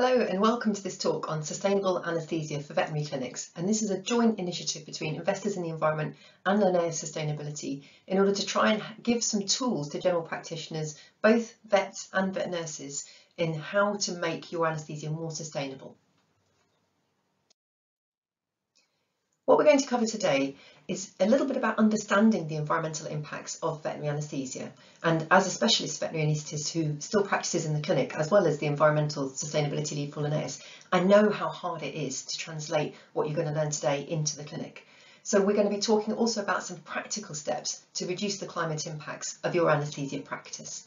Hello and welcome to this talk on sustainable anaesthesia for veterinary clinics and this is a joint initiative between Investors in the Environment and Linnaeus Sustainability in order to try and give some tools to general practitioners, both vets and vet nurses, in how to make your anaesthesia more sustainable. What we're going to cover today is a little bit about understanding the environmental impacts of veterinary anaesthesia. And as a specialist veterinary anaesthetist who still practices in the clinic, as well as the environmental sustainability lead for Linnaeus, I know how hard it is to translate what you're going to learn today into the clinic. So we're going to be talking also about some practical steps to reduce the climate impacts of your anaesthesia practice.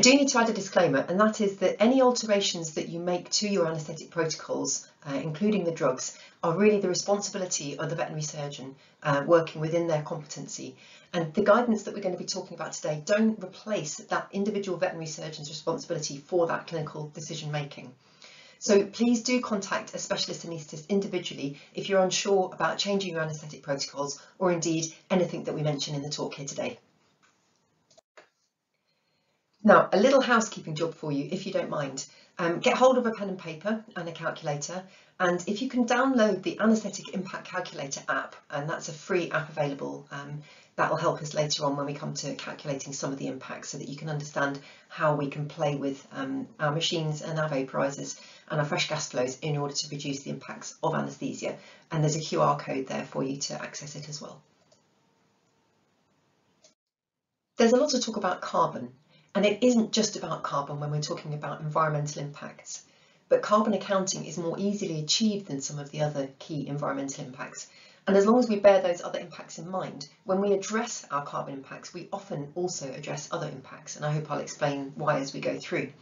I do need to add a disclaimer, and that is that any alterations that you make to your anaesthetic protocols, uh, including the drugs, are really the responsibility of the veterinary surgeon uh, working within their competency. And the guidance that we're going to be talking about today don't replace that individual veterinary surgeon's responsibility for that clinical decision making. So please do contact a specialist anaesthetist individually if you're unsure about changing your anaesthetic protocols or indeed anything that we mention in the talk here today. Now, a little housekeeping job for you, if you don't mind. Um, get hold of a pen and paper and a calculator, and if you can download the Anaesthetic Impact Calculator app, and that's a free app available, um, that will help us later on when we come to calculating some of the impacts so that you can understand how we can play with um, our machines and our vaporizers and our fresh gas flows in order to reduce the impacts of anaesthesia. And there's a QR code there for you to access it as well. There's a lot of talk about carbon and it isn't just about carbon when we're talking about environmental impacts, but carbon accounting is more easily achieved than some of the other key environmental impacts. And as long as we bear those other impacts in mind, when we address our carbon impacts, we often also address other impacts. And I hope I'll explain why as we go through.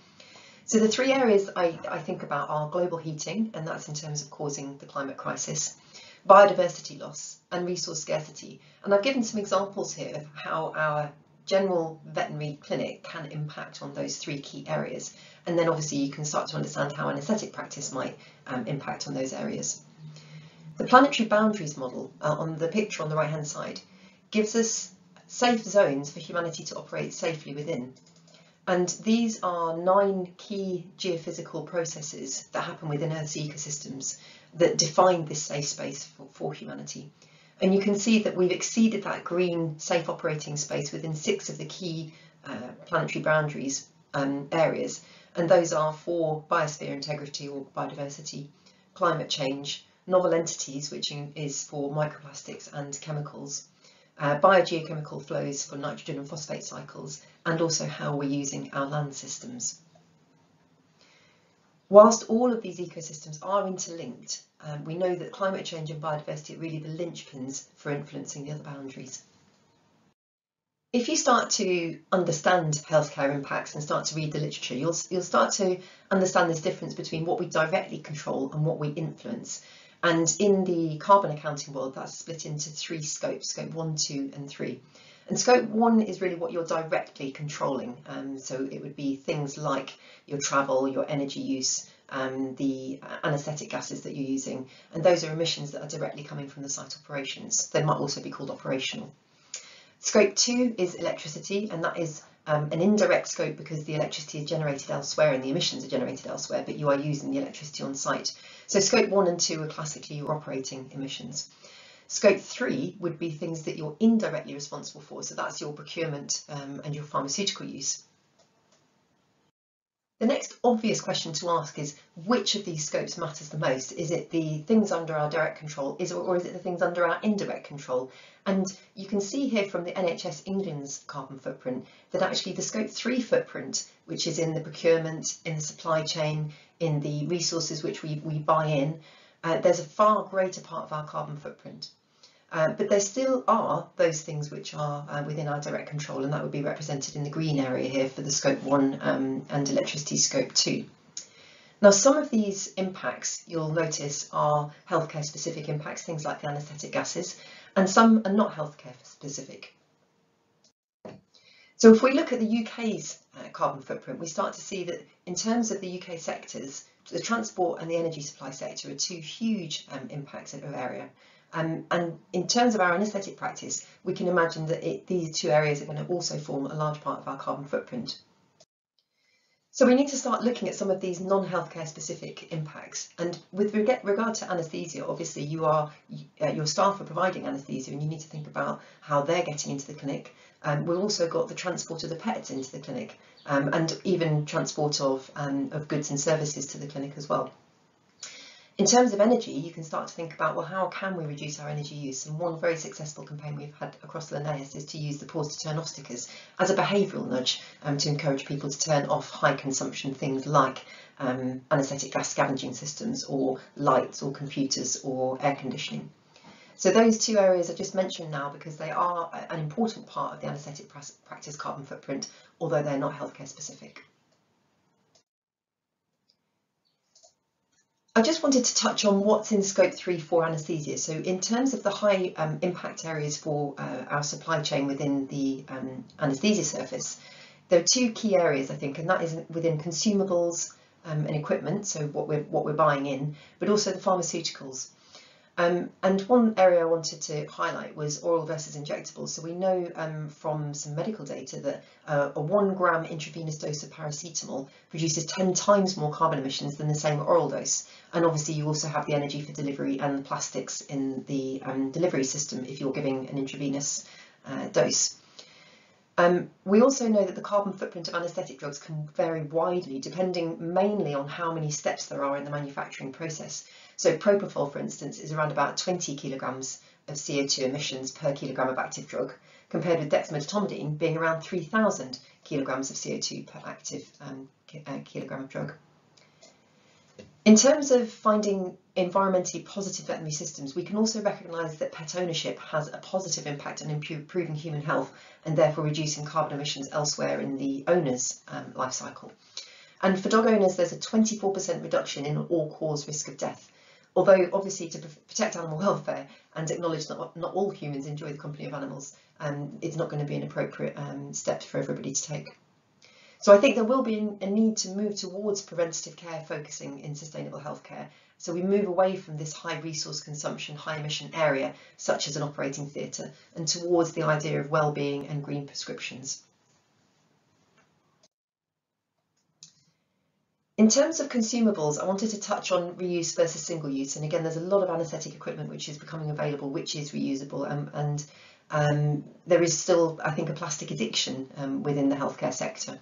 So the three areas I, I think about are global heating, and that's in terms of causing the climate crisis, biodiversity loss and resource scarcity. And I've given some examples here of how our general veterinary clinic can impact on those three key areas. And then obviously you can start to understand how anaesthetic practice might um, impact on those areas. The planetary boundaries model uh, on the picture on the right hand side gives us safe zones for humanity to operate safely within. And these are nine key geophysical processes that happen within Earth's ecosystems that define this safe space for, for humanity. And you can see that we've exceeded that green safe operating space within six of the key uh, planetary boundaries um, areas. And those are for biosphere integrity or biodiversity, climate change, novel entities, which is for microplastics and chemicals, uh, biogeochemical flows for nitrogen and phosphate cycles, and also how we're using our land systems. Whilst all of these ecosystems are interlinked, um, we know that climate change and biodiversity are really the linchpins for influencing the other boundaries. If you start to understand healthcare impacts and start to read the literature, you'll, you'll start to understand this difference between what we directly control and what we influence. And in the carbon accounting world, that's split into three scopes, scope one, two, and three. And scope one is really what you're directly controlling. Um, so it would be things like your travel, your energy use, um, the anaesthetic gases that you're using. And those are emissions that are directly coming from the site operations. They might also be called operational. Scope two is electricity, and that is um, an indirect scope because the electricity is generated elsewhere and the emissions are generated elsewhere, but you are using the electricity on site. So scope one and two are classically your operating emissions. Scope three would be things that you're indirectly responsible for. So that's your procurement um, and your pharmaceutical use. The next obvious question to ask is which of these scopes matters the most? Is it the things under our direct control is, or is it the things under our indirect control? And you can see here from the NHS England's carbon footprint that actually the scope 3 footprint, which is in the procurement, in the supply chain, in the resources which we, we buy in, uh, there's a far greater part of our carbon footprint. Uh, but there still are those things which are uh, within our direct control and that would be represented in the green area here for the scope 1 um, and electricity scope 2. Now some of these impacts you'll notice are healthcare specific impacts, things like the anaesthetic gases, and some are not healthcare specific. So if we look at the UK's uh, carbon footprint, we start to see that in terms of the UK sectors, the transport and the energy supply sector are two huge um, impacts of area. Um, and in terms of our anaesthetic practice, we can imagine that it, these two areas are going to also form a large part of our carbon footprint. So we need to start looking at some of these non-healthcare specific impacts. And with regard to anaesthesia, obviously you are uh, your staff are providing anaesthesia, and you need to think about how they're getting into the clinic. Um, we've also got the transport of the pets into the clinic, um, and even transport of um, of goods and services to the clinic as well. In terms of energy, you can start to think about, well, how can we reduce our energy use? And one very successful campaign we've had across Linnaeus is to use the pause to turn off stickers as a behavioural nudge um, to encourage people to turn off high consumption things like um, anaesthetic gas scavenging systems or lights or computers or air conditioning. So those two areas I just mentioned now because they are an important part of the anaesthetic practice carbon footprint, although they're not healthcare specific. I just wanted to touch on what's in scope three for anaesthesia. So in terms of the high um, impact areas for uh, our supply chain within the um, anaesthesia surface, there are two key areas I think, and that is within consumables um, and equipment, so what we're, what we're buying in, but also the pharmaceuticals. Um, and one area I wanted to highlight was oral versus injectables. So we know um, from some medical data that uh, a one gram intravenous dose of paracetamol produces 10 times more carbon emissions than the same oral dose. And obviously you also have the energy for delivery and the plastics in the um, delivery system if you're giving an intravenous uh, dose. Um, we also know that the carbon footprint of anaesthetic drugs can vary widely depending mainly on how many steps there are in the manufacturing process. So propofol, for instance, is around about 20 kilograms of CO2 emissions per kilogram of active drug, compared with dexmedetomidine being around 3,000 kilograms of CO2 per active um, uh, kilogram of drug. In terms of finding environmentally positive veterinary systems, we can also recognise that pet ownership has a positive impact on improving human health and therefore reducing carbon emissions elsewhere in the owner's um, life cycle. And for dog owners, there's a 24% reduction in all-cause risk of death, Although obviously to protect animal welfare and acknowledge that not all humans enjoy the company of animals, um, it's not going to be an appropriate um, step for everybody to take. So I think there will be a need to move towards preventative care focusing in sustainable healthcare. So we move away from this high resource consumption, high emission area, such as an operating theatre, and towards the idea of well-being and green prescriptions. In terms of consumables, I wanted to touch on reuse versus single use. And again, there's a lot of anaesthetic equipment which is becoming available, which is reusable. Um, and um, there is still, I think, a plastic addiction um, within the healthcare sector.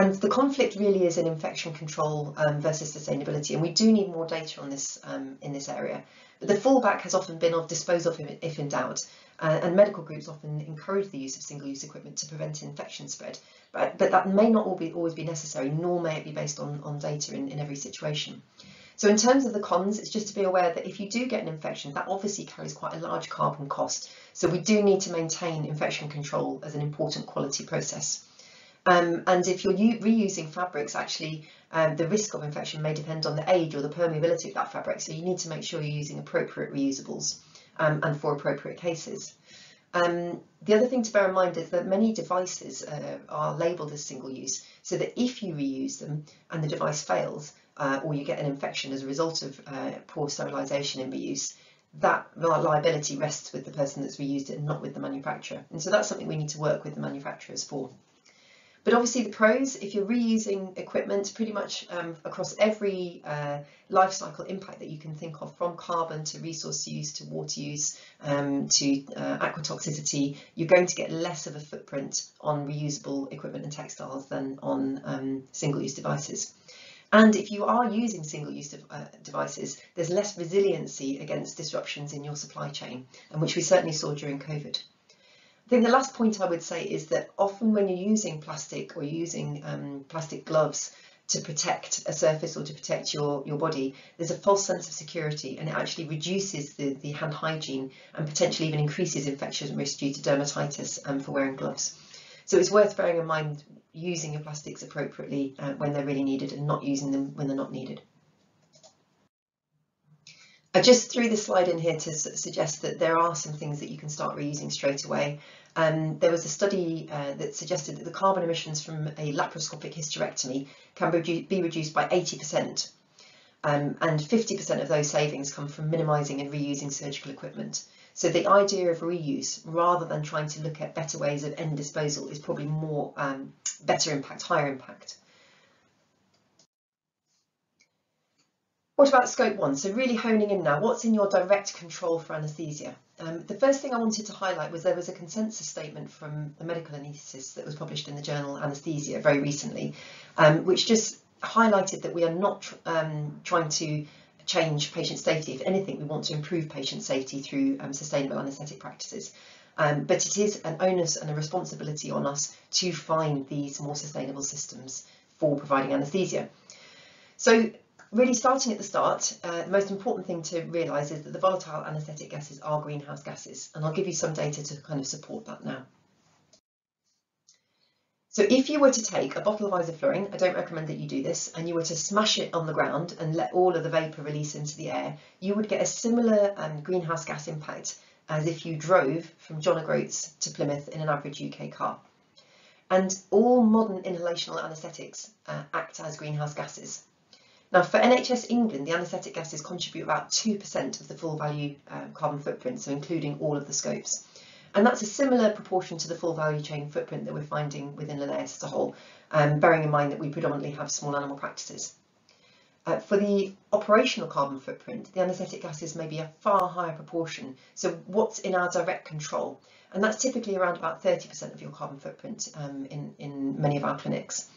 And the conflict really is in infection control um, versus sustainability. And we do need more data on this um, in this area. But the fallback has often been of dispose of if in doubt. Uh, and medical groups often encourage the use of single-use equipment to prevent infection spread. But, but that may not be, always be necessary, nor may it be based on, on data in, in every situation. So in terms of the cons, it's just to be aware that if you do get an infection, that obviously carries quite a large carbon cost. So we do need to maintain infection control as an important quality process. Um, and if you're reusing fabrics, actually, um, the risk of infection may depend on the age or the permeability of that fabric. So you need to make sure you're using appropriate reusables um, and for appropriate cases. Um, the other thing to bear in mind is that many devices uh, are labelled as single use, so that if you reuse them and the device fails, uh, or you get an infection as a result of uh, poor sterilisation in reuse, that liability rests with the person that's reused it and not with the manufacturer. And so that's something we need to work with the manufacturers for. But obviously the pros, if you're reusing equipment pretty much um, across every uh, life cycle impact that you can think of, from carbon to resource use to water use um, to uh, aquatoxicity, you're going to get less of a footprint on reusable equipment and textiles than on um, single-use devices. And if you are using single-use de uh, devices, there's less resiliency against disruptions in your supply chain, and which we certainly saw during COVID. I think the last point I would say is that often when you're using plastic or using um, plastic gloves to protect a surface or to protect your, your body, there's a false sense of security and it actually reduces the, the hand hygiene and potentially even increases infection risk due to dermatitis um, for wearing gloves. So it's worth bearing in mind using your plastics appropriately uh, when they're really needed and not using them when they're not needed. I just threw this slide in here to suggest that there are some things that you can start reusing straight away. Um, there was a study uh, that suggested that the carbon emissions from a laparoscopic hysterectomy can be reduced by 80%. Um, and 50% of those savings come from minimising and reusing surgical equipment. So the idea of reuse, rather than trying to look at better ways of end disposal, is probably more um, better impact, higher impact. What about scope one? So really honing in now, what's in your direct control for anaesthesia? Um, the first thing I wanted to highlight was there was a consensus statement from the medical anaesthetist that was published in the journal Anaesthesia very recently, um, which just highlighted that we are not um, trying to change patient safety. If anything, we want to improve patient safety through um, sustainable anaesthetic practices. Um, but it is an onus and a responsibility on us to find these more sustainable systems for providing anaesthesia. So really starting at the start, uh, the most important thing to realise is that the volatile anaesthetic gases are greenhouse gases, and I'll give you some data to kind of support that now. So if you were to take a bottle of isoflurane, I don't recommend that you do this, and you were to smash it on the ground and let all of the vapour release into the air, you would get a similar um, greenhouse gas impact as if you drove from John O'Groats to Plymouth in an average UK car. And all modern inhalational anaesthetics uh, act as greenhouse gases. Now for NHS England, the anaesthetic gases contribute about 2% of the full value uh, carbon footprint, so including all of the scopes. And that's a similar proportion to the full value chain footprint that we're finding within Linnaeus as a whole, um, bearing in mind that we predominantly have small animal practices. Uh, for the operational carbon footprint, the anaesthetic gases may be a far higher proportion. So what's in our direct control? And that's typically around about 30% of your carbon footprint um, in, in many of our clinics.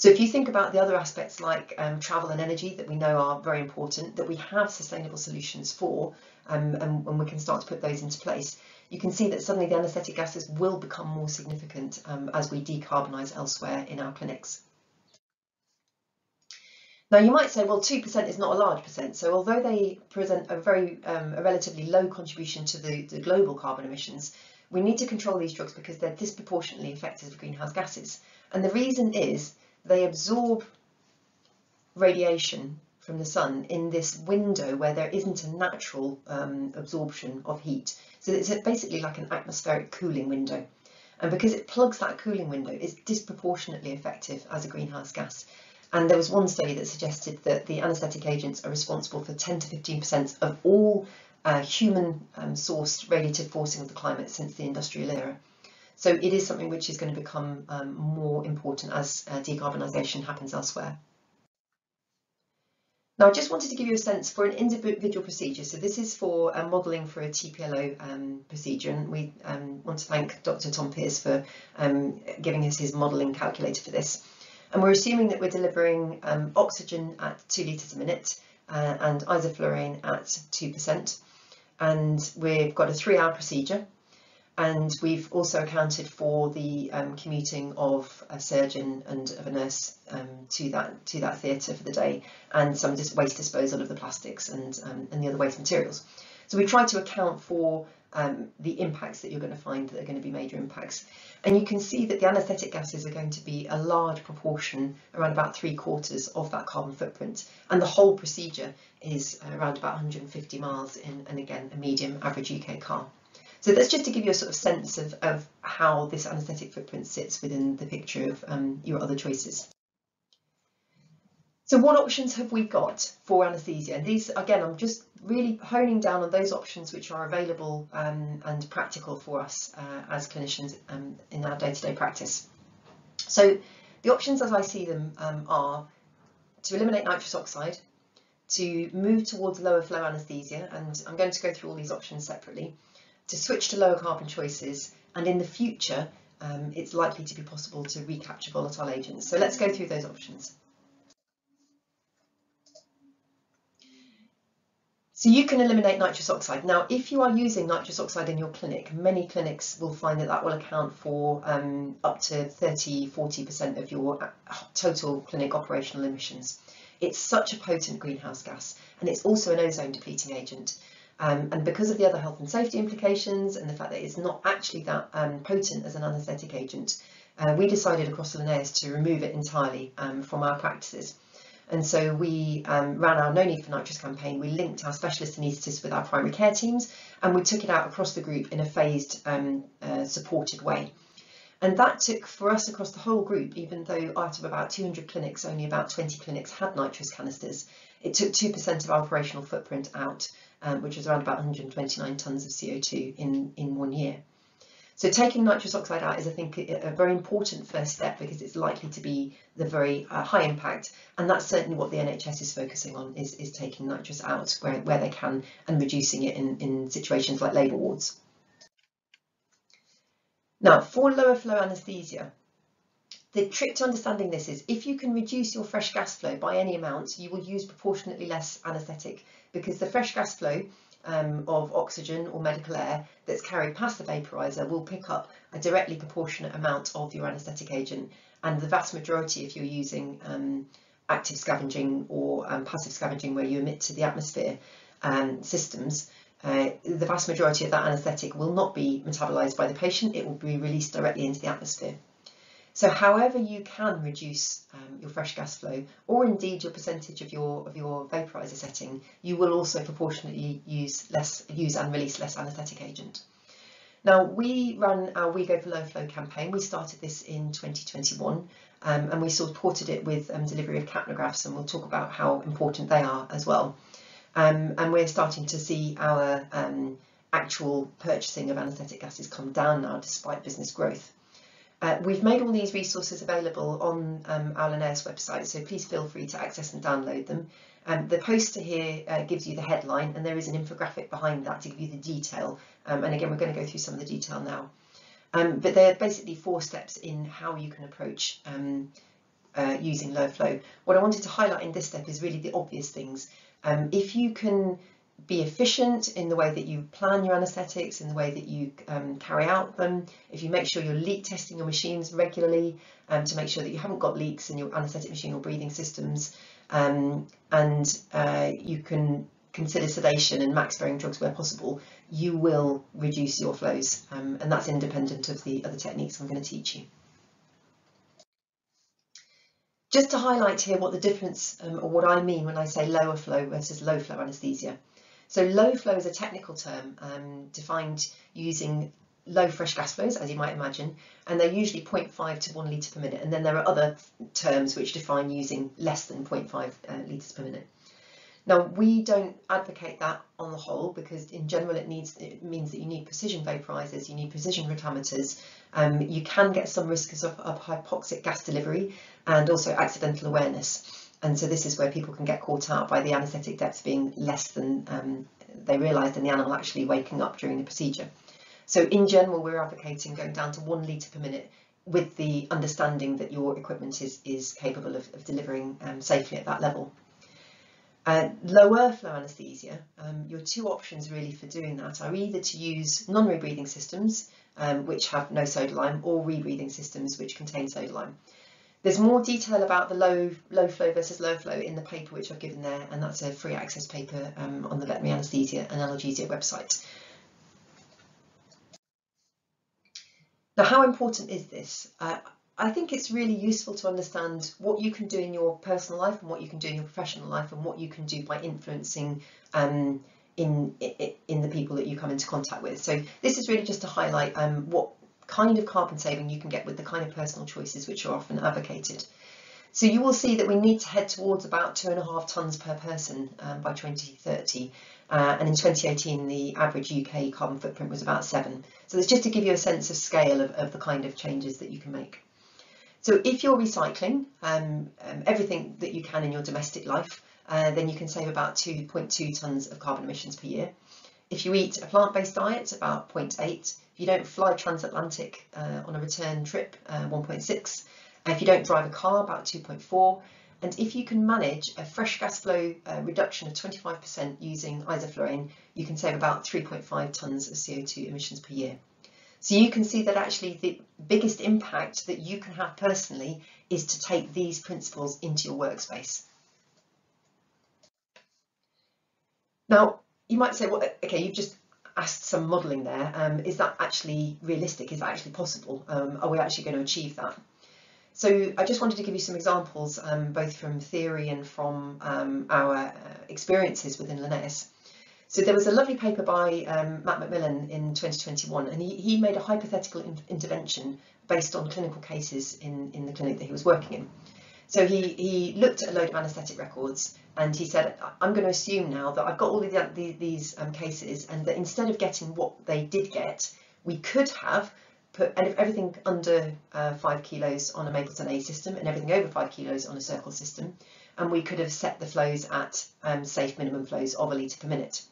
So if you think about the other aspects like um, travel and energy that we know are very important, that we have sustainable solutions for, um, and, and, we can start to put those into place, you can see that suddenly the anaesthetic gases will become more significant um, as we decarbonise elsewhere in our clinics. Now you might say, well, 2% is not a large percent. So although they present a very um, a relatively low contribution to the, the global carbon emissions, we need to control these drugs because they're disproportionately effective as greenhouse gases. And the reason is they absorb radiation from the sun in this window where there isn't a natural um, absorption of heat. So it's basically like an atmospheric cooling window. And because it plugs that cooling window, it's disproportionately effective as a greenhouse gas. And there was one study that suggested that the anaesthetic agents are responsible for 10 to 15% of all uh, human um, sourced radiative forcing of the climate since the industrial era. So it is something which is going to become um, more important as uh, decarbonisation happens elsewhere. Now, I just wanted to give you a sense for an individual procedure. So this is for uh, modelling for a TPLO um, procedure, and we um, want to thank Dr. Tom Pearce for um, giving us his modelling calculator for this. And we're assuming that we're delivering um, oxygen at 2 litres a minute uh, and isoflurane at 2%. And we've got a three-hour procedure and we've also accounted for the um, commuting of a surgeon and of a nurse um, to that to that theatre for the day, and some waste disposal of the plastics and um, and the other waste materials. So we try to account for um, the impacts that you're going to find that are going to be major impacts. And you can see that the anaesthetic gases are going to be a large proportion, around about three quarters of that carbon footprint. And the whole procedure is around about 150 miles in, and again, a medium average UK car. So that's just to give you a sort of sense of, of how this anaesthetic footprint sits within the picture of um, your other choices. So what options have we got for anaesthesia? And these, again, I'm just really honing down on those options which are available um, and practical for us uh, as clinicians um, in our day-to-day -day practice. So the options as I see them um, are to eliminate nitrous oxide, to move towards lower flow anaesthesia, and I'm going to go through all these options separately, to switch to lower carbon choices and in the future um, it's likely to be possible to recapture volatile agents. So let's go through those options. So you can eliminate nitrous oxide. Now, if you are using nitrous oxide in your clinic, many clinics will find that that will account for um, up to 30, 40% of your uh, total clinic operational emissions. It's such a potent greenhouse gas, and it's also an ozone depleting agent. Um, and because of the other health and safety implications and the fact that it's not actually that um, potent as an anaesthetic agent, uh, we decided across the Linnaeus to remove it entirely um, from our practices. And so we um, ran our No Need for Nitrous campaign. We linked our specialist anaesthetists with our primary care teams, and we took it out across the group in a phased, um, uh, supported way. And that took for us across the whole group, even though out of about 200 clinics, only about 20 clinics had nitrous canisters, it took 2% of our operational footprint out um, which was around about 129 tonnes of CO2 in, in one year. So taking nitrous oxide out is, I think, a very important first step because it's likely to be the very uh, high impact, and that's certainly what the NHS is focusing on, is, is taking nitrous out where, where they can and reducing it in, in situations like labour wards. Now, for lower flow anaesthesia, the trick to understanding this is if you can reduce your fresh gas flow by any amount, you will use proportionately less anaesthetic because the fresh gas flow um, of oxygen or medical air that's carried past the vaporizer will pick up a directly proportionate amount of your anaesthetic agent. And the vast majority, if you're using um, active scavenging or um, passive scavenging where you emit to the atmosphere um, systems, uh, the vast majority of that anaesthetic will not be metabolised by the patient, it will be released directly into the atmosphere. So however you can reduce um, your fresh gas flow, or indeed your percentage of your of your vaporizer setting, you will also proportionately use less use and release less anaesthetic agent. Now we run our We Go for Low Flow campaign. We started this in 2021 um, and we supported it with um, delivery of capnographs and we'll talk about how important they are as well. Um, and we're starting to see our um, actual purchasing of anaesthetic gases come down now despite business growth. Uh, we've made all these resources available on um, our Linnaeus website, so please feel free to access and download them. Um, the poster here uh, gives you the headline and there is an infographic behind that to give you the detail. Um, and again, we're going to go through some of the detail now. Um, but there are basically four steps in how you can approach um, uh, using low flow. What I wanted to highlight in this step is really the obvious things. Um, if you can be efficient in the way that you plan your anaesthetics, in the way that you um, carry out them. If you make sure you're leak testing your machines regularly um, to make sure that you haven't got leaks in your anaesthetic machine or breathing systems, um, and uh, you can consider sedation and MAC sparing drugs where possible, you will reduce your flows, um, and that's independent of the other techniques I'm going to teach you. Just to highlight here what the difference um, or what I mean when I say lower flow versus low flow anaesthesia. So low flow is a technical term um, defined using low fresh gas flows, as you might imagine, and they're usually 0.5 to 1 litre per minute. And then there are other terms which define using less than 0.5 uh, litres per minute. Now, we don't advocate that on the whole because in general it needs it means that you need precision vaporizers, you need precision rotameters. Um, you can get some risks of, of hypoxic gas delivery and also accidental awareness. And so this is where people can get caught out by the anaesthetic depths being less than um, they realised and the animal actually waking up during the procedure. So in general, we're advocating going down to one litre per minute with the understanding that your equipment is, is capable of, of delivering um, safely at that level. Uh, lower flow anaesthesia, um, your two options really for doing that are either to use non-rebreathing systems, um, which have no soda lime, or rebreathing systems which contain soda lime. There's more detail about the low, low flow versus low flow in the paper which I've given there, and that's a free access paper um, on the veterinary anaesthesia and analgesia website. Now, how important is this? Uh, I think it's really useful to understand what you can do in your personal life and what you can do in your professional life and what you can do by influencing um, in, in the people that you come into contact with. So this is really just to highlight um, what kind of carbon saving you can get with the kind of personal choices which are often advocated. So you will see that we need to head towards about two and a half tonnes per person um, by 2030. Uh, and in 2018, the average UK carbon footprint was about seven. So it's just to give you a sense of scale of, of the kind of changes that you can make. So if you're recycling um, um, everything that you can in your domestic life, uh, then you can save about 2.2 tonnes of carbon emissions per year. If you eat a plant-based diet, about 0.8 If you don't fly transatlantic uh, on a return trip, uh, 1.6. If you don't drive a car, about 2.4. And if you can manage a fresh gas flow uh, reduction of 25% using isoflurane, you can save about 3.5 tonnes of CO2 emissions per year. So you can see that actually the biggest impact that you can have personally is to take these principles into your workspace. Now, you might say, well, okay, you've just asked some modelling there. Um, is that actually realistic? Is that actually possible? Um, are we actually going to achieve that? So I just wanted to give you some examples, um, both from theory and from um, our uh, experiences within Linnaeus. So there was a lovely paper by um, Matt McMillan in 2021, and he, he made a hypothetical in intervention based on clinical cases in, in the clinic that he was working in. So he, he looked at a load of anaesthetic records and he said, I'm going to assume now that I've got all of the, the, these um, cases and that instead of getting what they did get, we could have put everything under uh, five kilos on a Mapleson A system and everything over five kilos on a Circle system. And we could have set the flows at um, safe minimum flows of a litre per minute.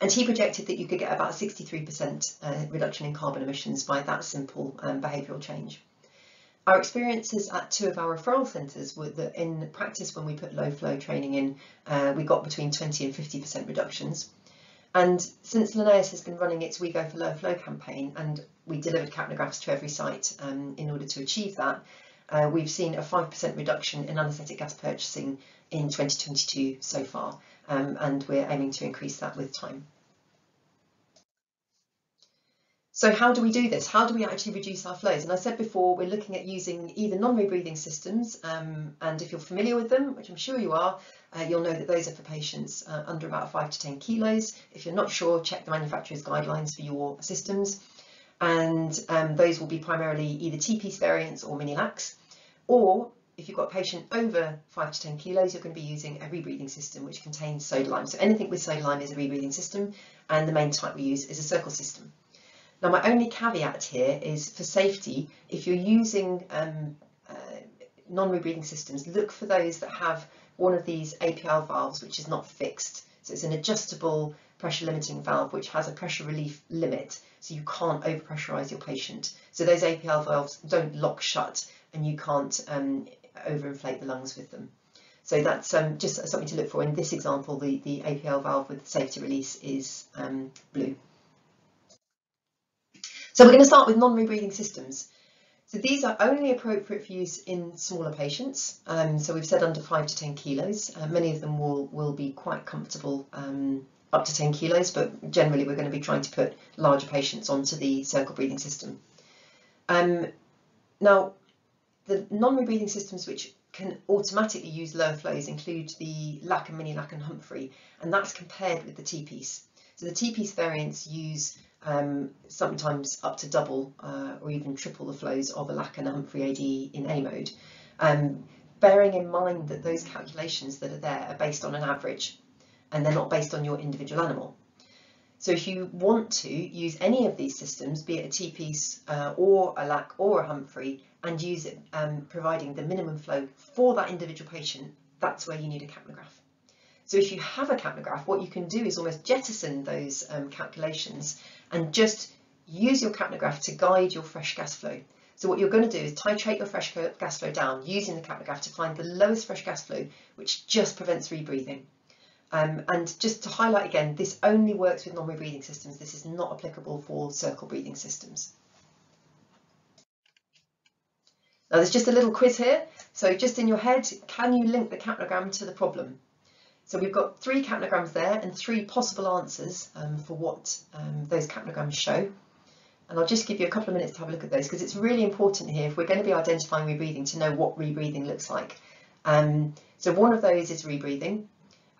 And he projected that you could get about 63% uh, reduction in carbon emissions by that simple um, behavioural change. Our experiences at two of our referral centres were that in practice when we put low flow training in, uh, we got between 20 and 50% reductions. And since Linnaeus has been running its We Go for Low Flow campaign and we delivered capnographs to every site um, in order to achieve that, uh, we've seen a 5% reduction in anaesthetic gas purchasing in 2022 so far, um, and we're aiming to increase that with time. So how do we do this? How do we actually reduce our flows? And I said before, we're looking at using either non-rebreathing systems, um, and if you're familiar with them, which I'm sure you are, uh, you'll know that those are for patients uh, under about 5 to 10 kilos. If you're not sure, check the manufacturer's guidelines for your systems. And um, those will be primarily either T-piece variants or mini-lacs. Or if you've got a patient over 5 to 10 kilos, you're going to be using a rebreathing system which contains soda lime. So anything with soda lime is a rebreathing system, and the main type we use is a circle system. Now my only caveat here is for safety, if you're using um, uh, non-rebreathing systems, look for those that have one of these APL valves which is not fixed. So it's an adjustable pressure limiting valve which has a pressure relief limit so you can't overpressurize your patient. So those APL valves don't lock shut and you can't um, overinflate the lungs with them. So that's um, just something to look for. In this example, the, the APL valve with safety release is um, blue. So we're going to start with non-rebreathing systems. So these are only appropriate for use in smaller patients. Um, so we've said under 5 to 10 kilos. Uh, many of them will, will be quite comfortable um, up to 10 kilos, but generally we're going to be trying to put larger patients onto the circle breathing system. Um, now, the non-rebreathing systems which can automatically use lower flows include the Lacken, Mini-Lack and Humphrey, and that's compared with the T-piece. So the T-piece variants use um, sometimes up to double uh, or even triple the flows of a Lack and Humphrey AD in A mode. Um, bearing in mind that those calculations that are there are based on an average and they're not based on your individual animal. So if you want to use any of these systems, be it a T-piece uh, or a Lack or a Humphrey, and use it um, providing the minimum flow for that individual patient, that's where you need a capnograph. So if you have a capnograph, what you can do is almost jettison those um, calculations and just use your capnograph to guide your fresh gas flow. So what you're going to do is titrate your fresh gas flow down using the capnograph to find the lowest fresh gas flow, which just prevents rebreathing. Um, and just to highlight again, this only works with non-rebreathing systems. This is not applicable for circle breathing systems. Now there's just a little quiz here. So just in your head, can you link the capnogram to the problem? So we've got three capnograms there and three possible answers um, for what um, those capnograms show. And I'll just give you a couple of minutes to have a look at those because it's really important here if we're going to be identifying rebreathing to know what rebreathing looks like. Um, so one of those is rebreathing.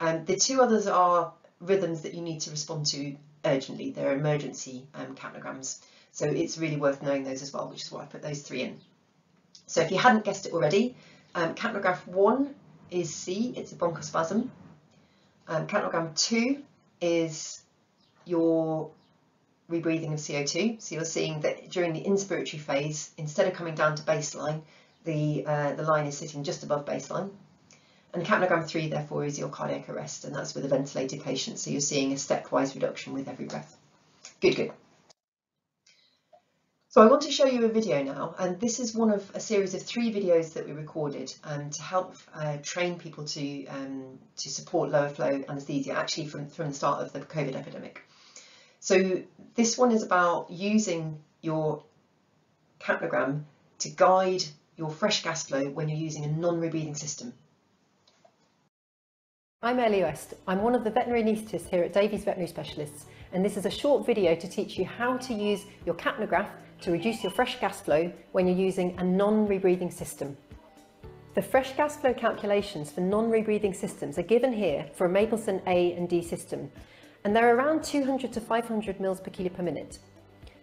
Um, the two others are rhythms that you need to respond to urgently. They're emergency um, capnograms. So it's really worth knowing those as well, which is why I put those three in. So if you hadn't guessed it already, um, capnograph one is C, it's a bronchospasm. Um, capnogram 2 is your rebreathing of CO2. So you're seeing that during the inspiratory phase, instead of coming down to baseline, the, uh, the line is sitting just above baseline. And capnogram 3, therefore, is your cardiac arrest, and that's with a ventilated patient. So you're seeing a stepwise reduction with every breath. Good, good. So I want to show you a video now, and this is one of a series of three videos that we recorded um, to help uh, train people to, um, to support lower flow anaesthesia, actually from, from the start of the COVID epidemic. So this one is about using your capnogram to guide your fresh gas flow when you're using a non-rebreathing system. I'm Ellie West. I'm one of the veterinary anaesthetists here at Davies Veterinary Specialists, and this is a short video to teach you how to use your capnograph to reduce your fresh gas flow when you're using a non-rebreathing system. The fresh gas flow calculations for non-rebreathing systems are given here for a Mapleson A and D system, and they're around 200 to 500 mils per kilo per minute.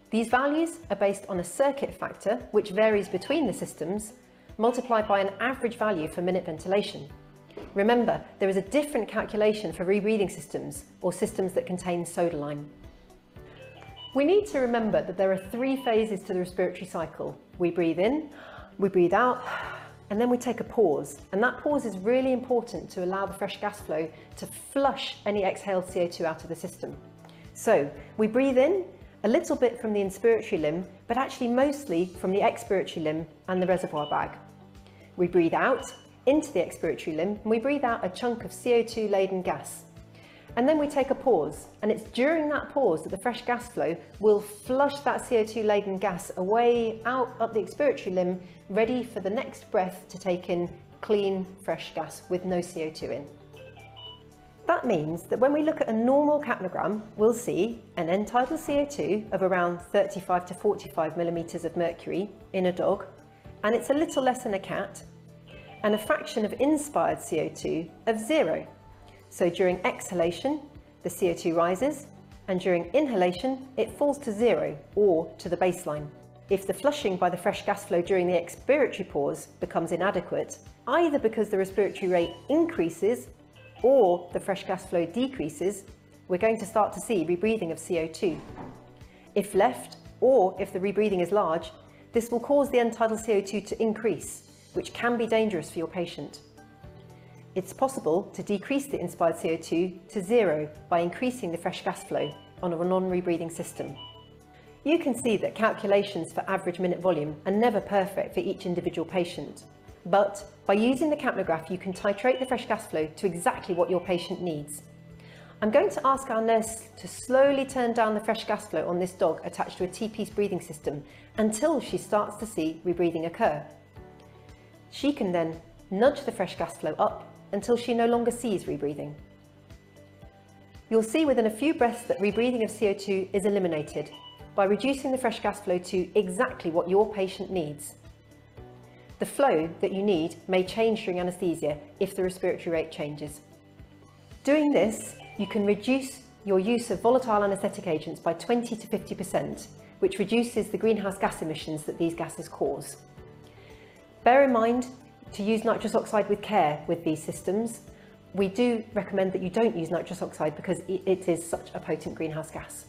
These values are based on a circuit factor, which varies between the systems, multiplied by an average value for minute ventilation. Remember, there is a different calculation for rebreathing systems or systems that contain soda lime. We need to remember that there are three phases to the respiratory cycle. We breathe in, we breathe out, and then we take a pause. And that pause is really important to allow the fresh gas flow to flush any exhaled CO2 out of the system. So we breathe in a little bit from the inspiratory limb, but actually mostly from the expiratory limb and the reservoir bag. We breathe out into the expiratory limb and we breathe out a chunk of CO2 laden gas. And then we take a pause and it's during that pause that the fresh gas flow will flush that CO2 laden gas away out up the expiratory limb, ready for the next breath to take in clean, fresh gas with no CO2 in. That means that when we look at a normal capnogram, we'll see an end tidal CO2 of around 35 to 45 millimetres of mercury in a dog, and it's a little less in a cat, and a fraction of inspired CO2 of zero. So during exhalation, the CO2 rises, and during inhalation, it falls to zero or to the baseline. If the flushing by the fresh gas flow during the expiratory pause becomes inadequate, either because the respiratory rate increases or the fresh gas flow decreases, we're going to start to see rebreathing of CO2. If left, or if the rebreathing is large, this will cause the tidal CO2 to increase, which can be dangerous for your patient. It's possible to decrease the inspired CO2 to zero by increasing the fresh gas flow on a non-rebreathing system. You can see that calculations for average minute volume are never perfect for each individual patient, but by using the capnograph, you can titrate the fresh gas flow to exactly what your patient needs. I'm going to ask our nurse to slowly turn down the fresh gas flow on this dog attached to a T-piece breathing system until she starts to see rebreathing occur. She can then nudge the fresh gas flow up until she no longer sees rebreathing. You'll see within a few breaths that rebreathing of CO2 is eliminated by reducing the fresh gas flow to exactly what your patient needs. The flow that you need may change during anaesthesia if the respiratory rate changes. Doing this, you can reduce your use of volatile anaesthetic agents by 20 to 50%, which reduces the greenhouse gas emissions that these gases cause. Bear in mind to use nitrous oxide with care with these systems. We do recommend that you don't use nitrous oxide because it is such a potent greenhouse gas.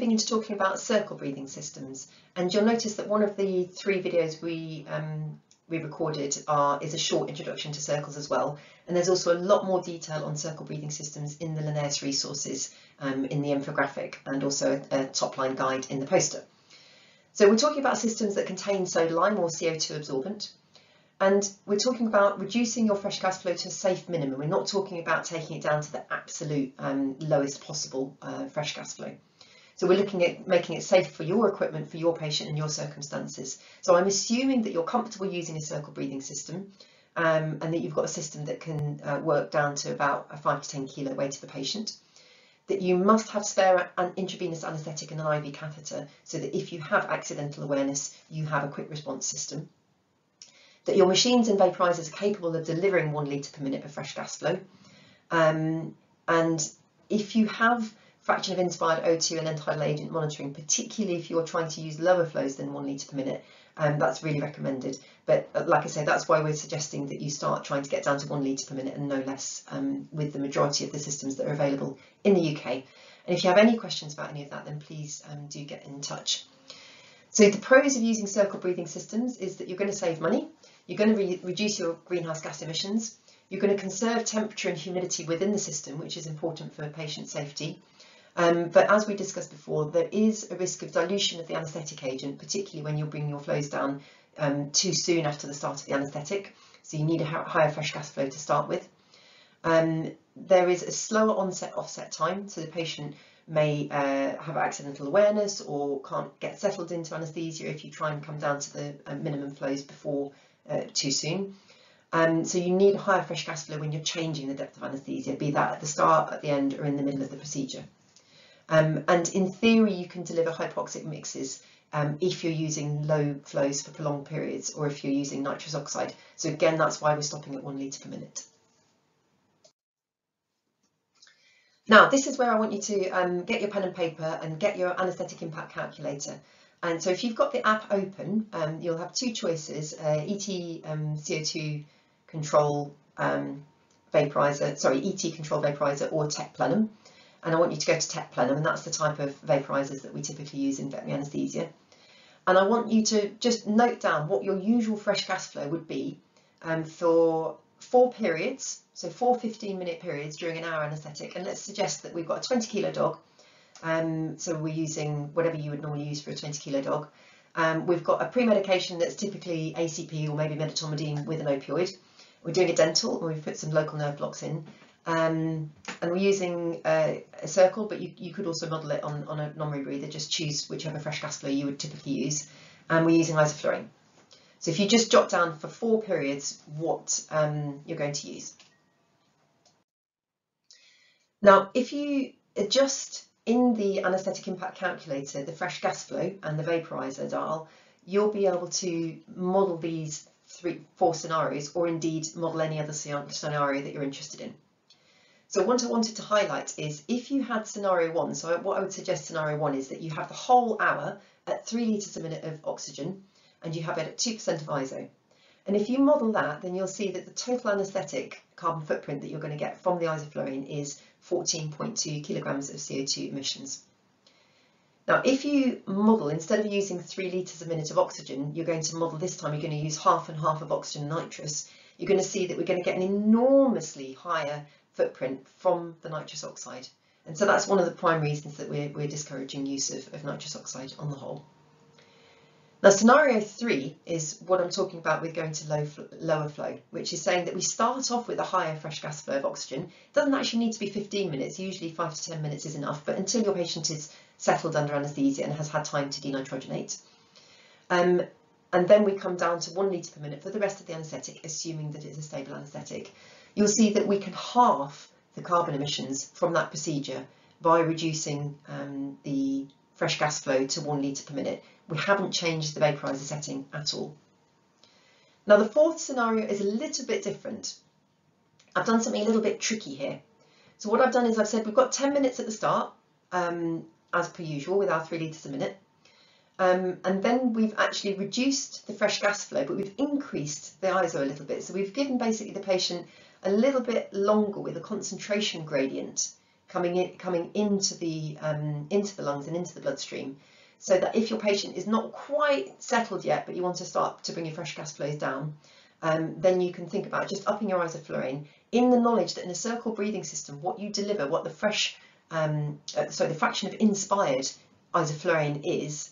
Moving into talking about circle breathing systems. And you'll notice that one of the three videos we um, we recorded are, is a short introduction to circles as well. And there's also a lot more detail on circle breathing systems in the Linnaeus resources um, in the infographic and also a, a top-line guide in the poster. So we're talking about systems that contain soda lime or CO2 absorbent. And we're talking about reducing your fresh gas flow to a safe minimum. We're not talking about taking it down to the absolute um, lowest possible uh, fresh gas flow. So we're looking at making it safe for your equipment, for your patient and your circumstances. So I'm assuming that you're comfortable using a circle breathing system um, and that you've got a system that can uh, work down to about a 5 to 10 kilo weight of the patient. That you must have spare an intravenous anaesthetic and an IV catheter so that if you have accidental awareness, you have a quick response system. That your machines and vaporizers are capable of delivering one litre per minute of fresh gas flow. Um, and if you have fraction of inspired O2 and end tidal agent monitoring, particularly if you're trying to use lower flows than one litre per minute. Um, that's really recommended. But uh, like I say, that's why we're suggesting that you start trying to get down to one litre per minute and no less um, with the majority of the systems that are available in the UK. And if you have any questions about any of that, then please um, do get in touch. So the pros of using circle breathing systems is that you're going to save money, you're going to re reduce your greenhouse gas emissions, you're going to conserve temperature and humidity within the system, which is important for patient safety. Um, but as we discussed before, there is a risk of dilution of the anaesthetic agent, particularly when you're bringing your flows down um, too soon after the start of the anaesthetic. So you need a higher fresh gas flow to start with. Um, there is a slower onset offset time, so the patient may uh, have accidental awareness or can't get settled into anaesthesia if you try and come down to the uh, minimum flows before uh, too soon. Um, so you need a higher fresh gas flow when you're changing the depth of anaesthesia, be that at the start, at the end or in the middle of the procedure. Um, and in theory, you can deliver hypoxic mixes um, if you're using low flows for prolonged periods or if you're using nitrous oxide. So again, that's why we're stopping at one litre per minute. Now, this is where I want you to um, get your pen and paper and get your anaesthetic impact calculator. And so if you've got the app open, um, you'll have two choices, uh, ET um, CO2 control um, vaporizer, sorry, ET control vaporizer or Tech Plenum. And I want you to go to Tech Plenum, and that's the type of vaporizers that we typically use in veterinary anaesthesia. And I want you to just note down what your usual fresh gas flow would be um, for four periods, so four 15 minute periods during an hour anaesthetic. And let's suggest that we've got a 20 kilo dog. Um, so we're using whatever you would normally use for a 20 kilo dog. Um, we've got a pre-medication that's typically ACP or maybe medetomidine with an opioid. We're doing a dental and we've put some local nerve blocks in. Um, and we're using a, a circle, but you, you, could also model it on, on a non-rebreather, just choose whichever fresh gas flow you would typically use. And we're using isoflurane. So if you just jot down for four periods what um, you're going to use. Now, if you adjust in the anaesthetic impact calculator the fresh gas flow and the vaporizer dial, you'll be able to model these three, four scenarios or indeed model any other scenario that you're interested in. So what I wanted to highlight is if you had scenario one, so what I would suggest scenario one is that you have the whole hour at three litres a minute of oxygen and you have it at 2% of ISO. And if you model that, then you'll see that the total anaesthetic carbon footprint that you're going to get from the isoflurane is 14.2 kilograms of CO2 emissions. Now, if you model, instead of using three litres a minute of oxygen, you're going to model this time, you're going to use half and half of oxygen nitrous, you're going to see that we're going to get an enormously higher footprint from the nitrous oxide. And so that's one of the prime reasons that we're, we're discouraging use of, of nitrous oxide on the whole. Now, scenario three is what I'm talking about with going to low, lower flow, which is saying that we start off with a higher fresh gas flow of oxygen. It doesn't actually need to be 15 minutes, usually 5 to 10 minutes is enough, but until your patient is settled under anaesthesia and has had time to denitrogenate. Um, and then we come down to one litre per minute for the rest of the anaesthetic, assuming that it's a stable anaesthetic. You'll see that we can halve the carbon emissions from that procedure by reducing um, the fresh gas flow to one litre per minute. We haven't changed the vaporizer setting at all. Now the fourth scenario is a little bit different. I've done something a little bit tricky here. So what I've done is I've said we've got 10 minutes at the start, um, as per usual, with our three litres a minute. Um, and then we've actually reduced the fresh gas flow, but we've increased the ISO a little bit. So we've given basically the patient a little bit longer with a concentration gradient coming in, coming into the um, into the lungs and into the bloodstream, so that if your patient is not quite settled yet, but you want to start to bring your fresh gas flows down, um, then you can think about just upping your isoflurane in the knowledge that in a circle breathing system, what you deliver, what the fresh, um, uh, sorry, the fraction of inspired isoflurane is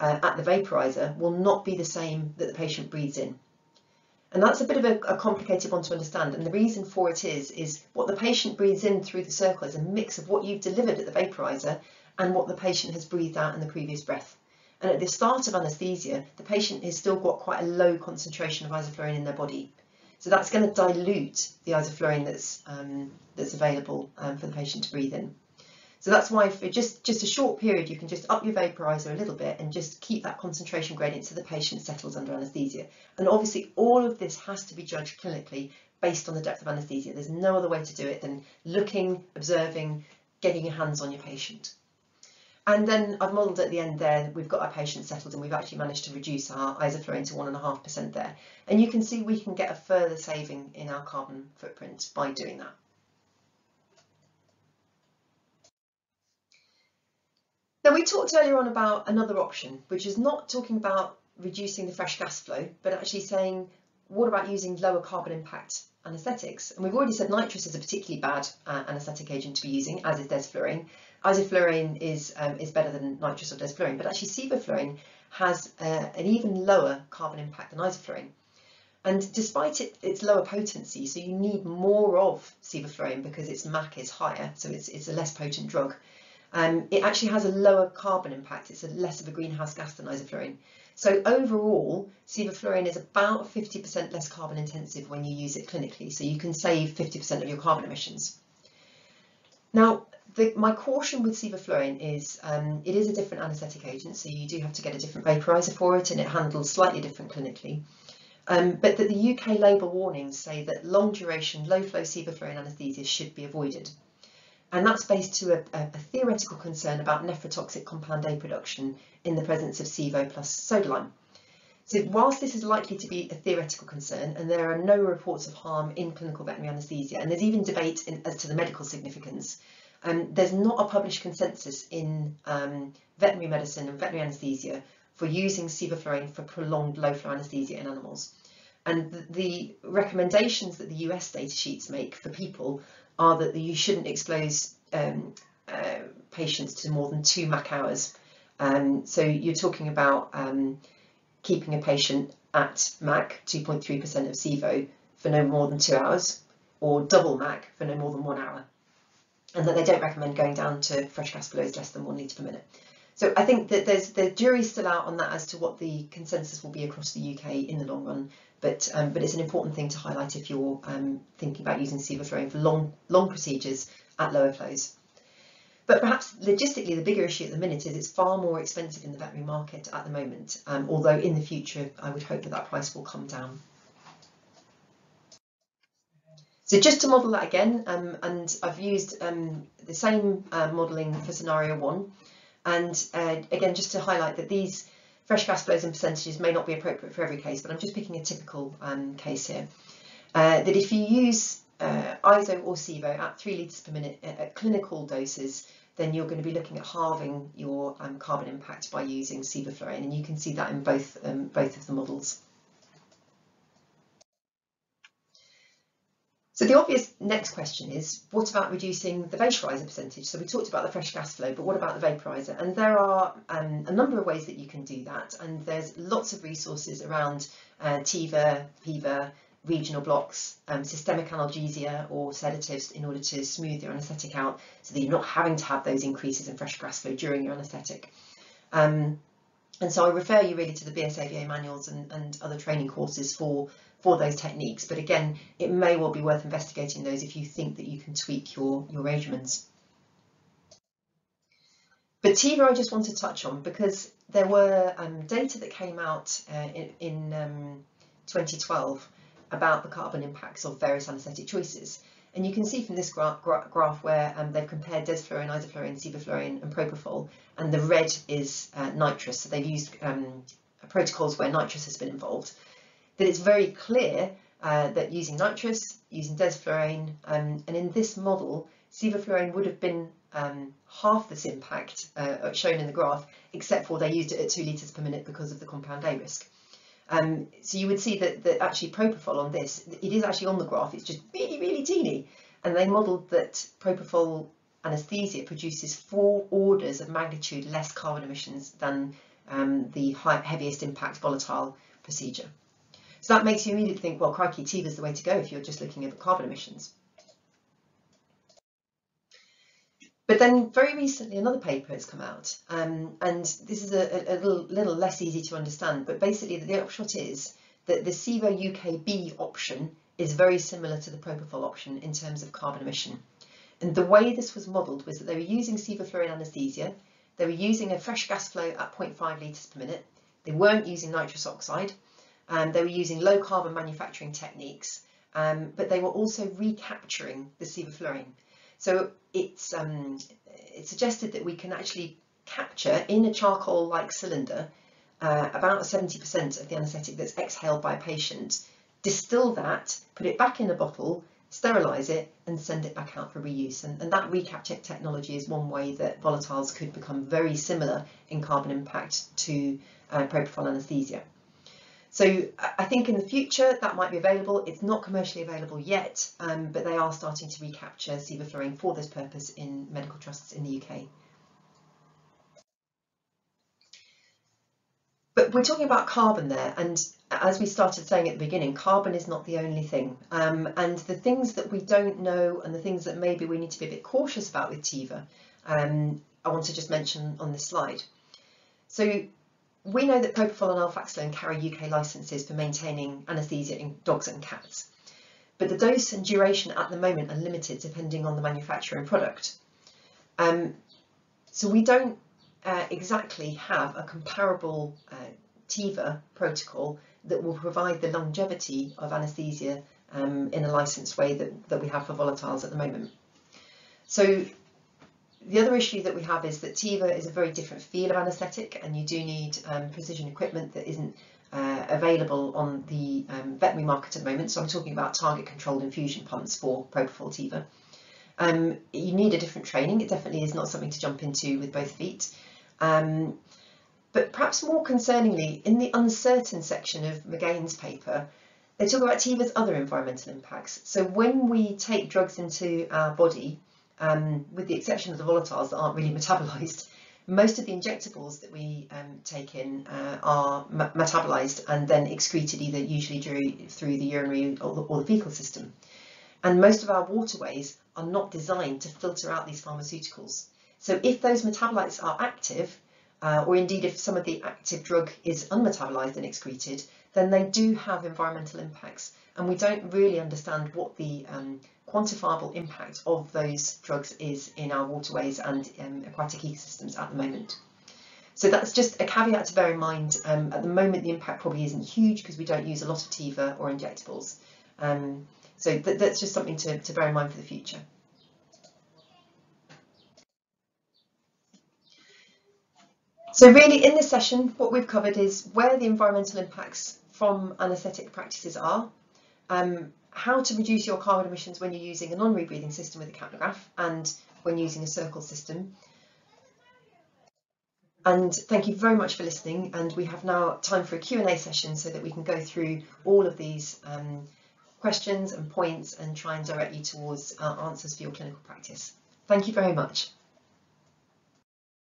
uh, at the vaporizer will not be the same that the patient breathes in. And that's a bit of a, a, complicated one to understand. And the reason for it is, is what the patient breathes in through the circle is a mix of what you've delivered at the vaporizer and what the patient has breathed out in the previous breath. And at the start of anaesthesia, the patient has still got quite a low concentration of isoflurane in their body. So that's going to dilute the isoflurane that's, um, that's available um, for the patient to breathe in. So that's why for just, just a short period, you can just up your vaporizer a little bit and just keep that concentration gradient so the patient settles under anaesthesia. And obviously all of this has to be judged clinically based on the depth of anaesthesia. There's no other way to do it than looking, observing, getting your hands on your patient. And then I've modelled at the end there, we've got our patient settled and we've actually managed to reduce our isoflurane to 1.5% there. And you can see we can get a further saving in our carbon footprint by doing that. We talked earlier on about another option, which is not talking about reducing the fresh gas flow, but actually saying, what about using lower carbon impact anaesthetics? And we've already said nitrous is a particularly bad uh, anaesthetic agent to be using, as is desflurane. Isoflurane is, um, is better than nitrous or desflurane, but actually sevoflurane has uh, an even lower carbon impact than isoflurane. And despite it, its lower potency, so you need more of sevoflurane because its MAC is higher, so it's, it's a less potent drug. Um, it actually has a lower carbon impact. It's less of a greenhouse gas than isoflurane. So overall, sevoflurane is about 50% less carbon intensive when you use it clinically. So you can save 50% of your carbon emissions. Now, the, my caution with sevoflurane is um, it is a different anaesthetic agent, so you do have to get a different vaporizer for it and it handles slightly different clinically. Um, but that the UK label warnings say that long duration, low flow sevoflurane anaesthesia should be avoided. And that's based to a, a, theoretical concern about nephrotoxic compound A production in the presence of sevo plus soda lime. So whilst this is likely to be a theoretical concern, and there are no reports of harm in clinical veterinary anaesthesia, and there's even debate in, as to the medical significance, um, there's not a published consensus in um, veterinary medicine and veterinary anaesthesia for using sevoflurane for prolonged low flow anaesthesia in animals. And the recommendations that the US data sheets make for people are that you shouldn't expose um, uh, patients to more than two MAC hours. Um, so you're talking about um, keeping a patient at MAC, 2.3% of sevo, for no more than two hours, or double MAC for no more than one hour. And that they don't recommend going down to fresh gas flows less than one litre per minute. So I think that there's the jury's still out on that as to what the consensus will be across the UK in the long run, but um, but it's an important thing to highlight if you're um, thinking about using sevoflurane for long long procedures at lower flows. But perhaps logistically, the bigger issue at the minute is it's far more expensive in the veterinary market at the moment, um, although in the future I would hope that that price will come down. So just to model that again, um, and I've used um, the same uh, modelling for scenario one, and uh, again, just to highlight that these fresh gas flows and percentages may not be appropriate for every case, but I'm just picking a typical um, case here. Uh, that if you use uh, ISO or sevo at 3 litres per minute at clinical doses, then you're going to be looking at halving your um, carbon impact by using sevoflurane, and you can see that in both, um, both of the models. So the obvious next question is, what about reducing the vaporizer percentage? So we talked about the fresh gas flow, but what about the vaporizer? And there are um, a number of ways that you can do that. And there's lots of resources around uh, TIVA, PIVA, regional blocks, um, systemic analgesia or sedatives in order to smooth your anaesthetic out so that you're not having to have those increases in fresh gas flow during your anaesthetic. Um, and so I refer you really to the BSAVA manuals and, and other training courses for for those techniques. But again, it may well be worth investigating those if you think that you can tweak your, your regimens. But TIVA I just want to touch on because there were um, data that came out uh, in, in um, 2012 about the carbon impacts of various anaesthetic choices. And you can see from this gra gra graph where um, they've compared desflurane, isoflurane, sevoflurane and propofol, and the red is uh, nitrous. So they've used um, protocols where nitrous has been involved that it's very clear uh, that using nitrous, using desflurane, um, and in this model, sevoflurane would have been um, half this impact uh, shown in the graph, except for they used it at two litres per minute because of the compound A risk. Um, so you would see that, that actually propofol on this, it is actually on the graph, it's just really, really teeny. And they modelled that propofol anaesthesia produces four orders of magnitude less carbon emissions than um, the high, heaviest impact volatile procedure. So that makes you immediately think, well, crikey, TIVA is the way to go if you're just looking at carbon emissions. But then very recently another paper has come out um, and this is a, a, little, little, less easy to understand but basically the upshot is that the sevo UKB option is very similar to the propofol option in terms of carbon emission. And the way this was modelled was that they were using sevoflurane anaesthesia, they were using a fresh gas flow at 0.5 litres per minute, they weren't using nitrous oxide, um, they were using low carbon manufacturing techniques, um, but they were also recapturing the sevoflurane. So it's, um, it suggested that we can actually capture in a charcoal-like cylinder uh, about 70% of the anaesthetic that's exhaled by a patient, distill that, put it back in a bottle, sterilise it and send it back out for reuse. And, and that recapture technology is one way that volatiles could become very similar in carbon impact to uh, propofol anaesthesia. So I think in the future that might be available. It's not commercially available yet, um, but they are starting to recapture sevoflurane for this purpose in medical trusts in the UK. But we're talking about carbon there, and as we started saying at the beginning, carbon is not the only thing. Um, and the things that we don't know and the things that maybe we need to be a bit cautious about with TIVA, um, I want to just mention on this slide. So we know that propofol and alfaxalone carry UK licences for maintaining anaesthesia in dogs and cats, but the dose and duration at the moment are limited depending on the manufacturer and product. Um, so we don't uh, exactly have a comparable uh, TIVA protocol that will provide the longevity of anaesthesia um, in a licensed way that, that we have for volatiles at the moment. So the other issue that we have is that TIVA is a very different feel of anaesthetic and you do need um, precision equipment that isn't uh, available on the um, veterinary market at the moment. So I'm talking about target controlled infusion pumps for Propofol TIVA. Um, you need a different training. It definitely is not something to jump into with both feet. Um, but perhaps more concerningly, in the uncertain section of McGain's paper, they talk about TIVA's other environmental impacts. So when we take drugs into our body, um, with the exception of the volatiles that aren't really metabolized, most of the injectables that we um, take in uh, are metabolized and then excreted either usually during, through the urinary or the, or the fecal system. And most of our waterways are not designed to filter out these pharmaceuticals. So if those metabolites are active, uh, or indeed if some of the active drug is unmetabolized and excreted, then they do have environmental impacts. And we don't really understand what the um, quantifiable impact of those drugs is in our waterways and um, aquatic ecosystems at the moment. So that's just a caveat to bear in mind. Um, at the moment, the impact probably isn't huge because we don't use a lot of TIVA or injectables. Um, so th that's just something to, to bear in mind for the future. So really in this session, what we've covered is where the environmental impacts from anaesthetic practices are, um, how to reduce your carbon emissions when you're using a non-rebreathing system with a capnograph and when using a circle system. And thank you very much for listening. And we have now time for a Q&A session so that we can go through all of these um, questions and points and try and direct you towards uh, answers for your clinical practice. Thank you very much.